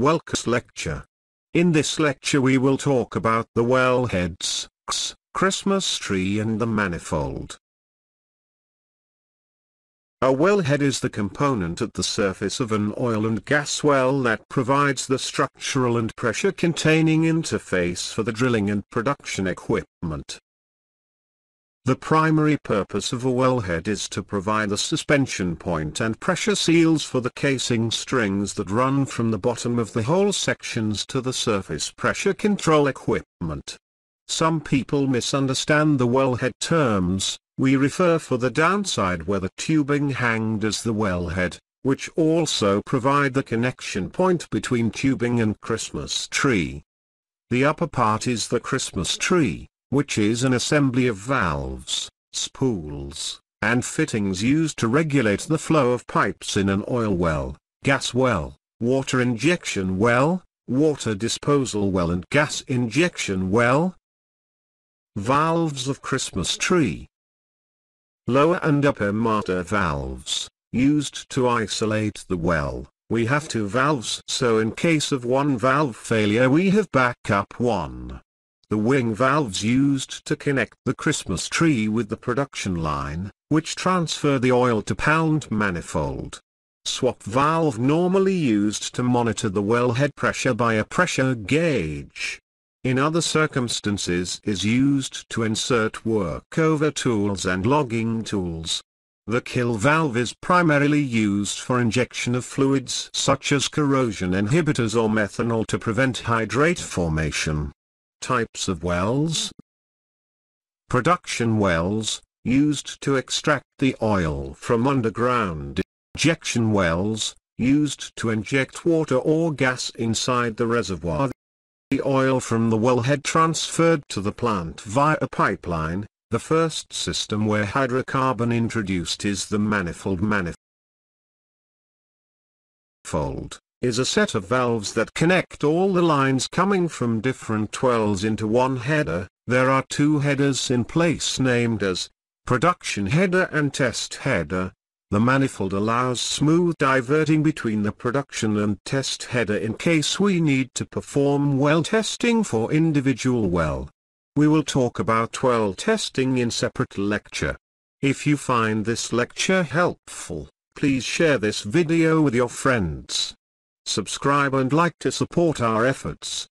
Welcome lecture. In this lecture we will talk about the wellheads, Christmas tree and the manifold. A wellhead is the component at the surface of an oil and gas well that provides the structural and pressure containing interface for the drilling and production equipment. The primary purpose of a wellhead is to provide the suspension point and pressure seals for the casing strings that run from the bottom of the hole sections to the surface pressure control equipment. Some people misunderstand the wellhead terms, we refer for the downside where the tubing hanged as the wellhead, which also provide the connection point between tubing and Christmas tree. The upper part is the Christmas tree which is an assembly of valves, spools, and fittings used to regulate the flow of pipes in an oil well, gas well, water injection well, water disposal well and gas injection well. Valves of Christmas tree. Lower and upper master valves, used to isolate the well. We have two valves so in case of one valve failure we have backup one the wing valves used to connect the Christmas tree with the production line, which transfer the oil to pound manifold. Swap valve normally used to monitor the wellhead pressure by a pressure gauge. In other circumstances is used to insert workover tools and logging tools. The kill valve is primarily used for injection of fluids such as corrosion inhibitors or methanol to prevent hydrate formation. Types of wells Production wells, used to extract the oil from underground. Injection wells, used to inject water or gas inside the reservoir. The oil from the wellhead transferred to the plant via a pipeline. The first system where hydrocarbon introduced is the manifold manifold is a set of valves that connect all the lines coming from different wells into one header. There are two headers in place named as production header and test header. The manifold allows smooth diverting between the production and test header in case we need to perform well testing for individual well. We will talk about well testing in separate lecture. If you find this lecture helpful, please share this video with your friends subscribe and like to support our efforts.